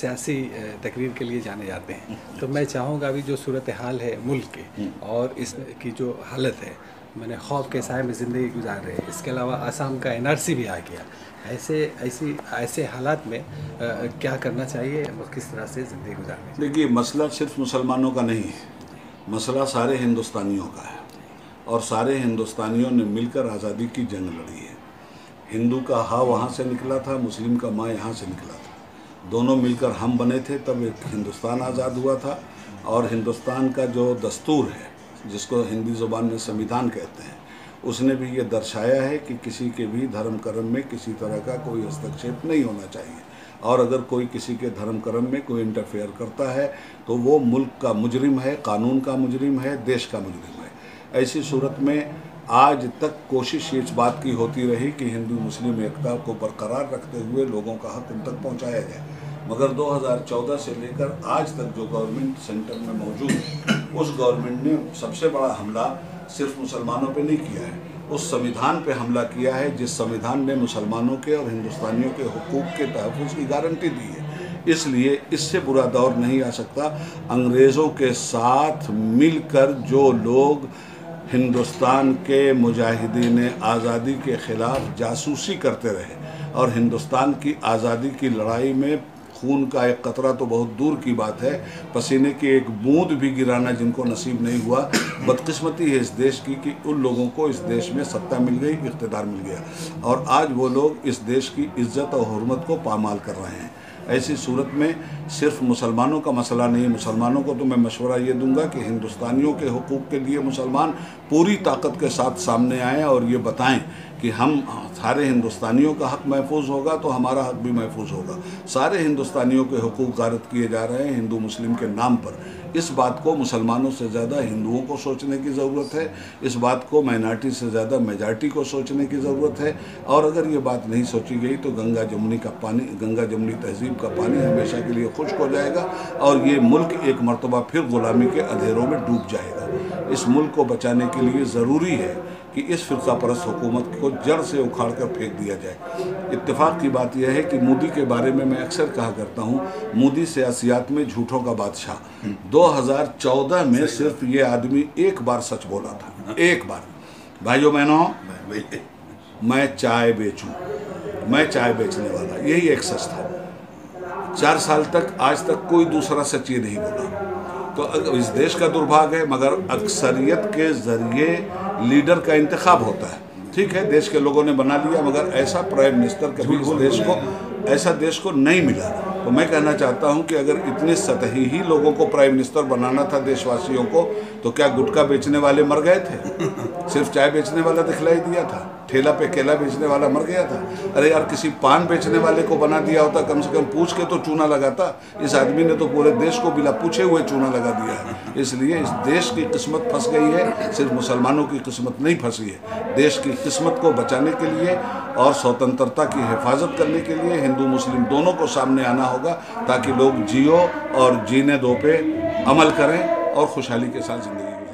سیاسی تقریر کے لیے جانے جاتے ہیں۔ تو میں چاہوں گا ابھی جو صورتحال ہے ملک کے اور اس کی جو حالت ہے، میں نے خوف کے سائے میں زندگی گزار رہے اس کے علاوہ آسام کا این آر سی بھی آ گیا۔ ایسے، ایسی، ایسے حالات میں کیا کرنا چاہیے کس طرح سے زندگی گزارنی دیکھیے، مسئلہ صرف مسلمانوں کا نہیں ہے۔ مسئلہ سارے ہندوستانیوں کا ہے۔ اور سارے ہندوستانیوں نے مل کر آزادی کی جنگ لڑی ہے۔ ہندو کا ہاں وہاں سے نکلا تھا، مسلم کا ماں یہاں سے نکلا تھا۔ دونوں مل کر ہم بنے تھے، تب ایک ہندوستان آزاد ہوا تھا۔ اور ہندوستان کا جو دستور ہے، جس کو ہندی زبان میں سمویدھان کہتے ہیں، اس نے بھی یہ درشایا ہے کہ کسی کے بھی دھرم کرم میں کسی طرح کا کوئی ہستکشیپ نہیں ہونا چاہیے۔ اور اگر کوئی کسی کے دھرم کرم میں کوئی انٹرفیئر کرتا ہے، تو وہ ملک کا مجرم ہے، قانون کا مجرم ہے، دیش کا مجرم ہے۔ ایسی صورت میں آج تک کوشش اس بات کی ہوتی رہی کہ ہندو مسلم ایکتا کو برقرار رکھتے ہوئے لوگوں کا حق ان تک پہنچایا جائے۔ مگر دو ہزار چودہ سے لے کر آج تک جو گورنمنٹ سینٹر میں موجود ہے، اس گورنمنٹ نے سب سے بڑا حملہ صرف مسلمانوں پہ نہیں کیا ہے، اس سمویدھان پہ حملہ کیا ہے جس سمویدھان نے مسلمانوں کے اور ہندوستانیوں کے حقوق کے تحفظ کی گارنٹی دی ہے۔ اس لیے اس سے برا دور نہیں آ سکتا۔ انگریزوں کے ساتھ مل کر جو لوگ ہندوستان کے مجاہدین آزادی کے خلاف جاسوسی کرتے رہے اور ہندوستان کی آزادی کی لڑائی میں خون کا ایک قطرہ تو بہت دور کی بات ہے۔ پسینے کی ایک بوند بھی گرانا جن کو نصیب نہیں ہوا۔ بدقسمتی ہے اس دیش کی کہ ان لوگوں کو اس دیش میں ستہ مل گئی، اقتدار مل گیا۔ اور آج وہ لوگ اس دیش کی عزت اور حرمت کو پامال کر رہے ہیں۔ ایسی صورت میں صرف مسلمانوں کا مسئلہ نہیں، مسلمانوں کو تو میں مشورہ یہ دوں گا کہ ہندوستانیوں کے حقوق کے لیے مسلمان پوری طاقت کے ساتھ سامنے آئیں اور یہ بتائیں۔ کہ ہم سارے ہندوستانیوں کا حق محفوظ ہوگا تو ہمارا حق بھی محفوظ ہوگا۔ سارے ہندوستانیوں کے حقوق غارت کیے جا رہے ہیں ہندو مسلم کے نام پر۔ اس بات کو مسلمانوں سے زیادہ ہندوؤں کو سوچنے کی ضرورت ہے۔ اس بات کو مائنارٹی سے زیادہ میجارٹی کو سوچنے کی ضرورت ہے۔ اور اگر یہ بات نہیں سوچی گئی تو گنگا جمنی کا پانی، گنگا جمنی تہذیب کا پانی ہمیشہ کے لیے خشک ہو جائے گا اور یہ ملک ایک مرتبہ پھر غلامی کے اندھیروں میں ڈوب جائے گا۔ اس ملک کو بچانے کے لیے ضروری ہے کہ اس فرقہ پرست حکومت کو جڑ سے اکھاڑ کر پھینک دیا جائے۔ اتفاق کی بات یہ ہے کہ مودی کے بارے میں میں اکثر کہا کرتا ہوں، مودی سیاسیات میں جھوٹوں کا بادشاہ۔ دو ہزار چودہ میں صرف یہ آدمی ایک بار سچ بولا تھا۔ ایک بار۔ بھائیو بہنوں، میں چائے بیچوں۔ میں چائے بیچنے والا۔ یہی ایک سچ تھا۔ چار سال تک، آج تک کوئی دوسرا سچ یہ نہیں بولا۔ تو اس دیش کا دربھاگ ہے، مگر اکثریت کے ذریعے لیڈر کا انتخاب ہوتا ہے۔ ٹھیک ہے، دیش کے لوگوں نے بنا لیا، مگر ایسا پرائم منسٹر کبھی اس دیش کو ایسا دیش کو نہیں ملا۔ تو میں کہنا چاہتا ہوں کہ اگر اتنے سطحی ہی لوگوں کو پرائم منسٹر بنانا تھا دیش واسیوں کو، تو کیا گٹکا بیچنے والے مر گئے تھے؟ صرف چائے بیچنے والا دکھلائی دیا تھا، ٹھیلا پہ کیلا بیچنے والا مر گیا تھا۔ ارے یار، کسی پان بیچنے والے کو بنا دیا ہوتا، کم سے کم پوچھ کے تو چونا لگاتا۔ اس آدمی نے تو پورے دیش کو بلا پوچھے ہوئے چونا لگا دیا۔ ہے اس لیے اس دیش کی قسمت پھنس گئی ہے۔ صرف مسلمانوں کی قسمت نہیں پھنسی ہے۔ دیش کی قسمت کو بچانے کے لیے اور سوتنترتا کی حفاظت کرنے کے لیے ہندو مسلم دونوں کو سامنے آنا ہوگا تاکہ لوگ جیو اور جینے دو پہ عمل کریں اور خوشحالی کے ساتھ زندگی گزاریں۔